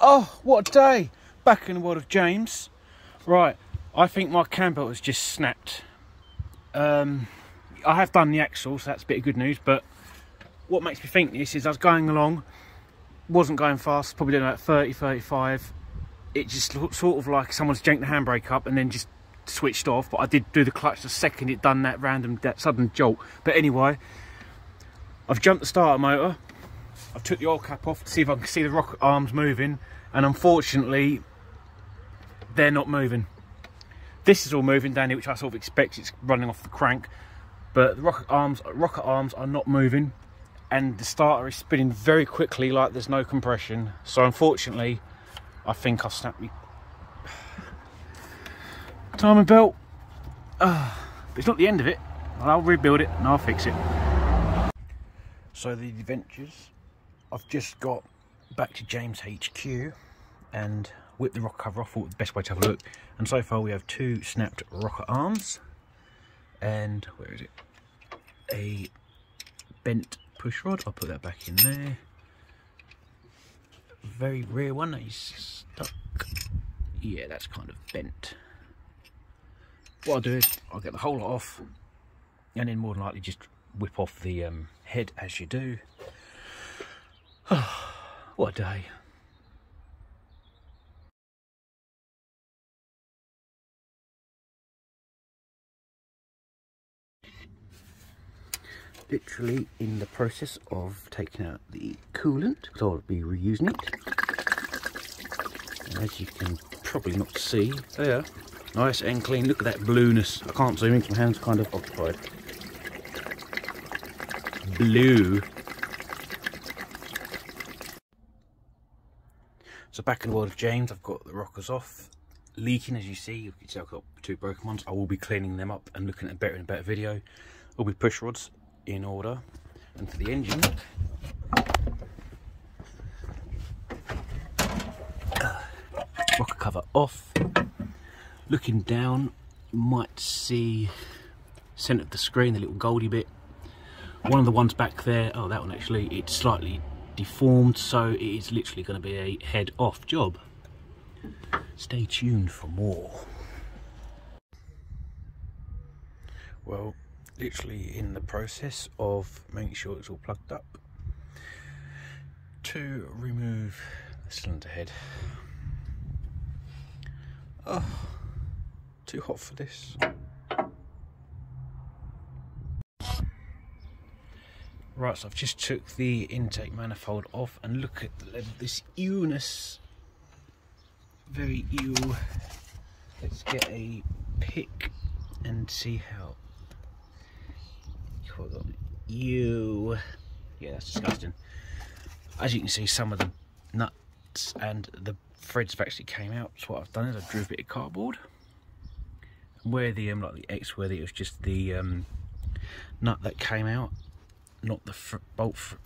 Oh, what a day! Back in the world of James. Right, I think my cam belt has just snapped. Um, I have done the axle, so that's a bit of good news. But what makes me think this is I was going along, wasn't going fast, probably doing about 30, 35. It just looked sort of like someone's janked the handbrake up and then just switched off. But I did do the clutch the second it done that random, that sudden jolt. But anyway, I've jumped the starter motor. I've took the oil cap off to see if I can see the rocker arms moving. And unfortunately, they're not moving. This is all moving down here, which I sort of expect it's running off the crank. But the rocker arms, rocker arms are not moving. And the starter is spinning very quickly like there's no compression. So unfortunately, I think I've snapped me timing belt. Uh, but it's not the end of it. I'll rebuild it and I'll fix it. So the adventures, I've just got back to James HQ and whipped the rocker cover off, the best way to have a look. And so far we have two snapped rocker arms and where is it? A bent push rod, I'll put that back in there. Very rear one that is stuck. Yeah, that's kind of bent. What I'll do is I'll get the whole lot off and then more than likely just whip off the um, head as you do. what a day. Literally in the process of taking out the coolant because I'll be reusing it. And as you can probably not see, there, nice and clean. Look at that blueness. I can't zoom in because my hand's kind of occupied blue. So back in the world of James, I've got the rockers off, leaking as you see. You can see I've got two broken ones. I will be cleaning them up and looking at a better and better video. Will be push rods in order. And for the engine, rocker cover off. Looking down, you might see centre of the screen, the little goldy bit one of the ones back there, oh that one actually, it's slightly deformed so it is literally going to be a head off job. Stay tuned for more. Well, literally in the process of making sure it's all plugged up to remove the cylinder head. Oh, too hot for this. Right, so I've just took the intake manifold off and look at the level this ewness. Very ew. Let's get a pick and see how. Ew. Yeah, that's disgusting. As you can see, some of the nuts and the threads have actually came out. So what I've done is I've drew a bit of cardboard. Where the um, like the X, where it was just the um, nut that came out, not the bolt,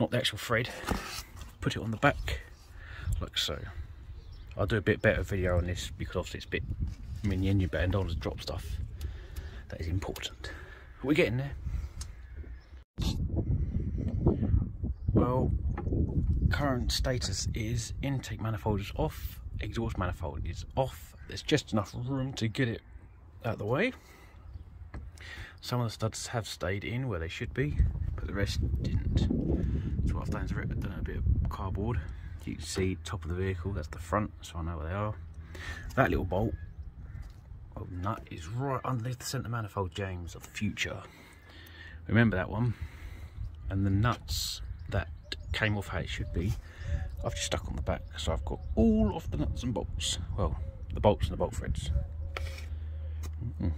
not the actual thread. Put it on the back, like so. I'll do a bit better video on this because obviously it's a bit, I mean the engine bay and don't want to drop stuff. That is important. We're getting there. Well, current status is intake manifold is off, exhaust manifold is off. There's just enough room to get it out of the way. Some of the studs have stayed in where they should be, but the rest didn't. So what I've done is done a bit of cardboard. You can see top of the vehicle, that's the front, so I know where they are. That little bolt of nut is right underneath the centre manifold, James, of the future. Remember that one? And the nuts that came off how it should be, I've just stuck on the back. So I've got all of the nuts and bolts. Well, the bolts and the bolt threads. Mm -mm.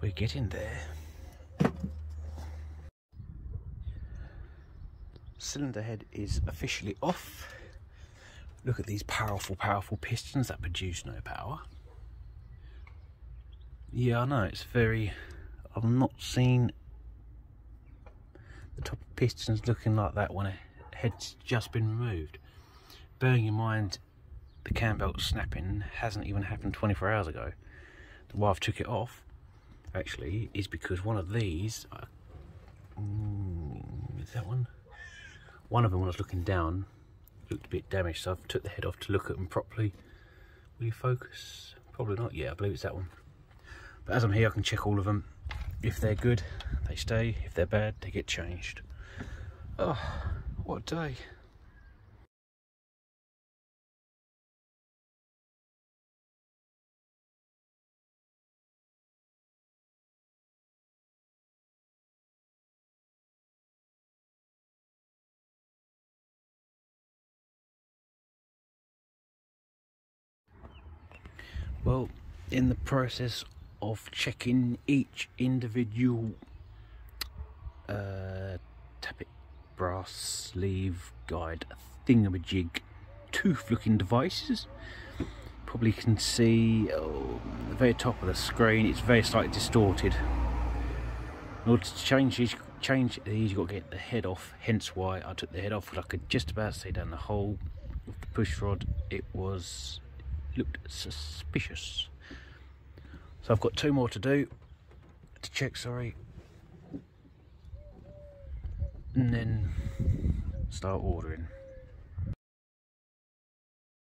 We're getting there. Cylinder head is officially off. Look at these powerful, powerful pistons that produce no power. Yeah, I know, it's very... I've not seen the top of pistons looking like that when a head's just been removed. Bearing in mind the cam belt snapping hasn't even happened 24 hours ago. The I've took it off actually is because one of these, uh, mm, is that one? One of them when I was looking down looked a bit damaged, so I've took the head off to look at them properly. Will you focus? Probably not. Yeah, I believe it's that one. But as I'm here, I can check all of them. If they're good, they stay. If they're bad, they get changed. Oh, what a day. Well, in the process of checking each individual uh, tappet brass sleeve guide thingamajig tooth looking devices probably can see oh, the very top of the screen it's very slightly distorted. In order to change these change these you've got to get the head off hence why I took the head off because I could just about see down the hole of the push rod. It was looked suspicious. So I've got two more to do, to check, sorry. And then start ordering.